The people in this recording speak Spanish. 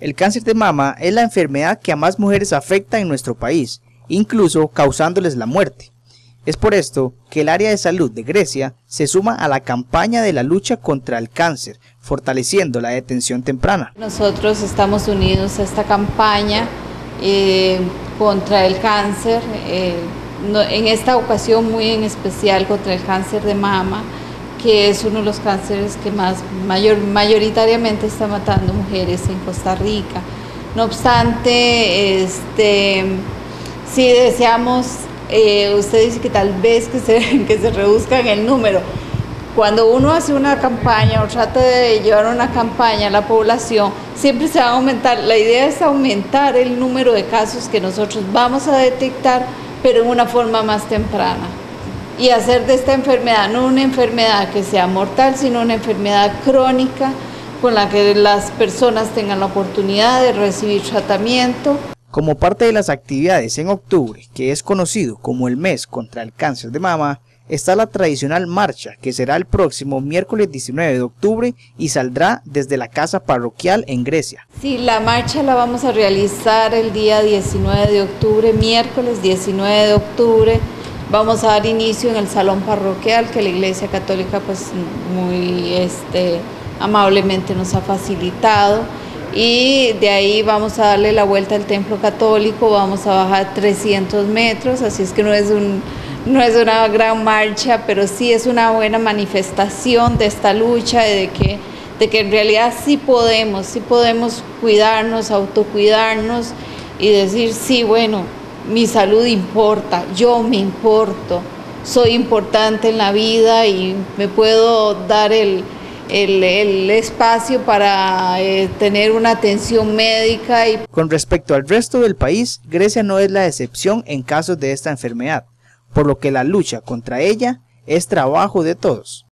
El cáncer de mama es la enfermedad que a más mujeres afecta en nuestro país, incluso causándoles la muerte. Es por esto que el área de salud de Grecia se suma a la campaña de la lucha contra el cáncer, fortaleciendo la detención temprana. Nosotros estamos unidos a esta campaña eh, contra el cáncer, eh, en esta ocasión muy en especial contra el cáncer de mama, que es uno de los cánceres que más mayor, mayoritariamente está matando mujeres en Costa Rica. No obstante, este, si deseamos, eh, usted dice que tal vez que se, que se reduzcan el número. Cuando uno hace una campaña o trata de llevar una campaña a la población, siempre se va a aumentar. La idea es aumentar el número de casos que nosotros vamos a detectar, pero en una forma más temprana y hacer de esta enfermedad no una enfermedad que sea mortal, sino una enfermedad crónica con la que las personas tengan la oportunidad de recibir tratamiento. Como parte de las actividades en octubre, que es conocido como el mes contra el cáncer de mama, está la tradicional marcha que será el próximo miércoles 19 de octubre y saldrá desde la casa parroquial en Grecia. Sí, la marcha la vamos a realizar el día 19 de octubre, miércoles 19 de octubre, Vamos a dar inicio en el salón parroquial que la Iglesia Católica pues muy este, amablemente nos ha facilitado. Y de ahí vamos a darle la vuelta al templo católico, vamos a bajar 300 metros, así es que no es, un, no es una gran marcha, pero sí es una buena manifestación de esta lucha, de que, de que en realidad sí podemos, sí podemos cuidarnos, autocuidarnos y decir, sí, bueno, mi salud importa, yo me importo, soy importante en la vida y me puedo dar el, espacio para eh, tener una atención médica. Y... Con respecto al resto del país, Grecia no es la excepción en casos de esta enfermedad, por lo que la lucha contra ella es trabajo de todos.